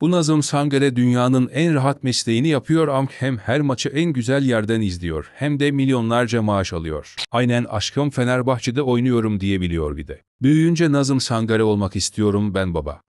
Bu Nazım Sangare dünyanın en rahat mesleğini yapıyor Ama hem her maçı en güzel yerden izliyor hem de milyonlarca maaş alıyor. Aynen aşkım Fenerbahçe'de oynuyorum diyebiliyor bir de. Büyüyünce Nazım Sangare olmak istiyorum ben baba.